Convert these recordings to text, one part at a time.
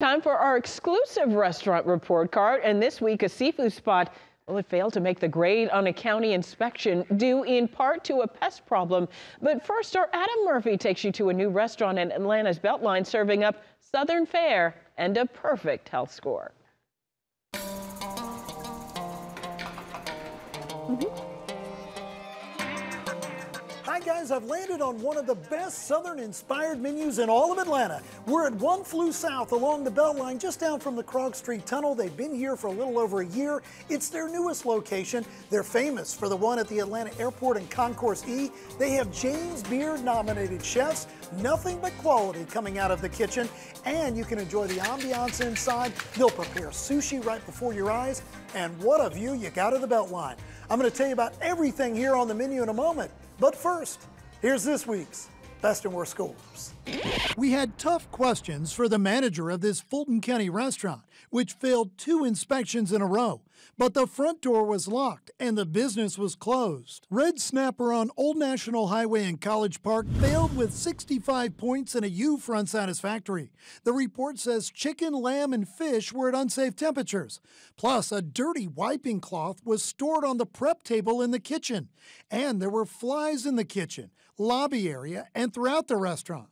Time for our exclusive restaurant report card. And this week, a seafood spot, well, it failed to make the grade on a county inspection due in part to a pest problem. But first, our Adam Murphy takes you to a new restaurant in Atlanta's Beltline serving up Southern fare and a perfect health score. Mm -hmm. Guys, I've landed on one of the best Southern inspired menus in all of Atlanta. We're at One Flew South along the Beltline just down from the Krog Street Tunnel. They've been here for a little over a year. It's their newest location. They're famous for the one at the Atlanta Airport and Concourse E. They have James Beard nominated chefs, nothing but quality coming out of the kitchen, and you can enjoy the ambiance inside. They'll prepare sushi right before your eyes, and what a view you got of the Beltline. I'm going to tell you about everything here on the menu in a moment. But first, here's this week's Best and Worst Scores. We had tough questions for the manager of this Fulton County restaurant, which failed two inspections in a row. But the front door was locked and the business was closed. Red Snapper on Old National Highway in College Park failed with 65 points and a U for unsatisfactory. The report says chicken, lamb, and fish were at unsafe temperatures. Plus, a dirty wiping cloth was stored on the prep table in the kitchen. And there were flies in the kitchen, lobby area, and throughout the restaurant.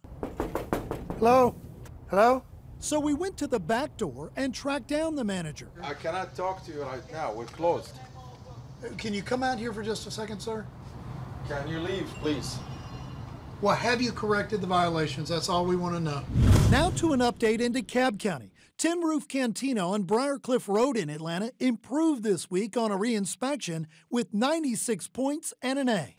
Hello? Hello? So we went to the back door and tracked down the manager. I cannot talk to you right now. We're closed. Can you come out here for just a second, sir? Can you leave, please? Well, have you corrected the violations? That's all we want to know. Now to an update into Cobb County. Tin Roof Cantina on Briarcliff Road in Atlanta improved this week on a reinspection with 96 points and an A.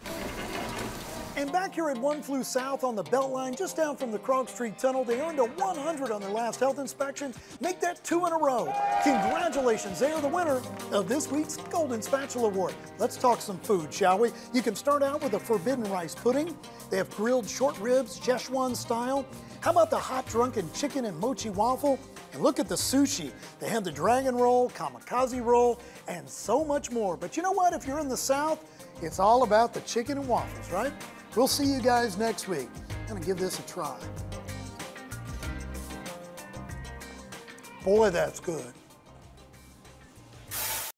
And back here at One Flew South on the Beltline, just down from the Krog Street Tunnel, they earned a 100 on their last health inspection. Make that two in a row. Congratulations, they are the winner of this week's Golden Spatula Award. Let's talk some food, shall we? You can start out with a forbidden rice pudding. They have grilled short ribs, Szechuan style. How about the hot drunken chicken and mochi waffle? And look at the sushi. They have the dragon roll, kamikaze roll, and so much more. But you know what? If you're in the South, it's all about the chicken and waffles, right? We'll see you guys next week. I'm to give this a try. Boy, that's good.